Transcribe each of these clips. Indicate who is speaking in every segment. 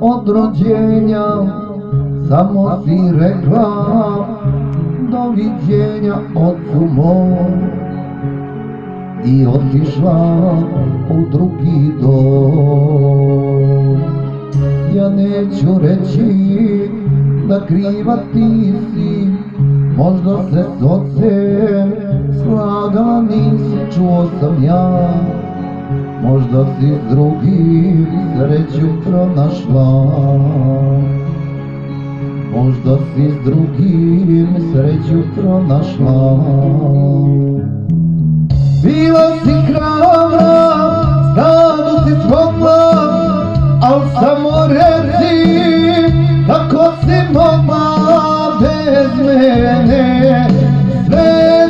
Speaker 1: od rođenja Samo si rekla doviđenja ocu mom I otišla u drugi dom. Ja neću reći da kriva ti si Možda se s ocem slagala nisi, čuo sam ja Možda si s drugim sreću pronašla Možda si s drugim sreću pronašla Bila si hrabra, stadu si smogla Al samo reci kako si mogla bez mene. Sve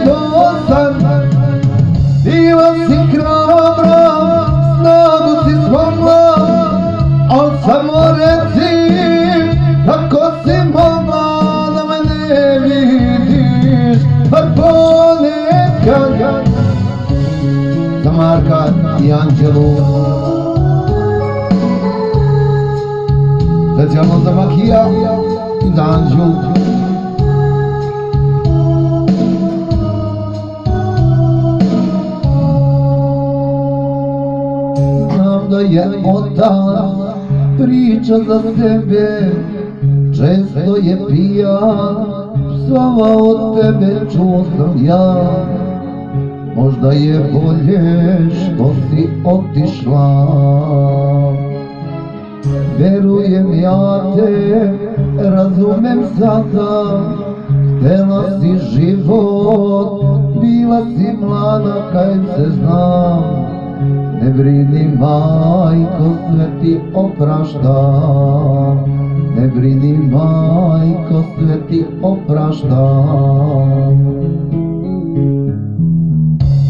Speaker 1: Capone can can La marca di Angelo Leggiamo da Machia in Angelo Nam daje oddana priča za tebe Często je pijana. Psova od tebe čuo sam ja. Možda je bolje što si otišla. Verujem ja te, razumem sada. Htela si život, bila si mlada kaj se zna. Ne brini majko, sve ti opraštam Ne brini majko, sve ti opraštam.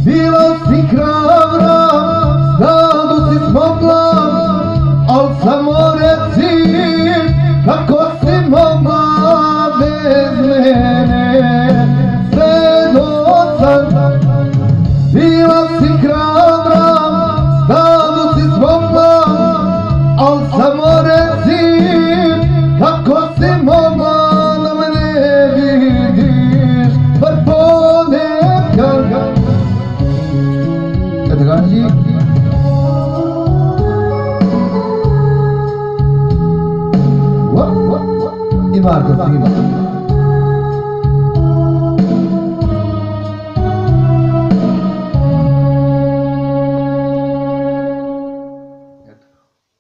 Speaker 1: Bila si hrabra, snagu si smogla Al samo reci kako si mogla bez Diva to Diva.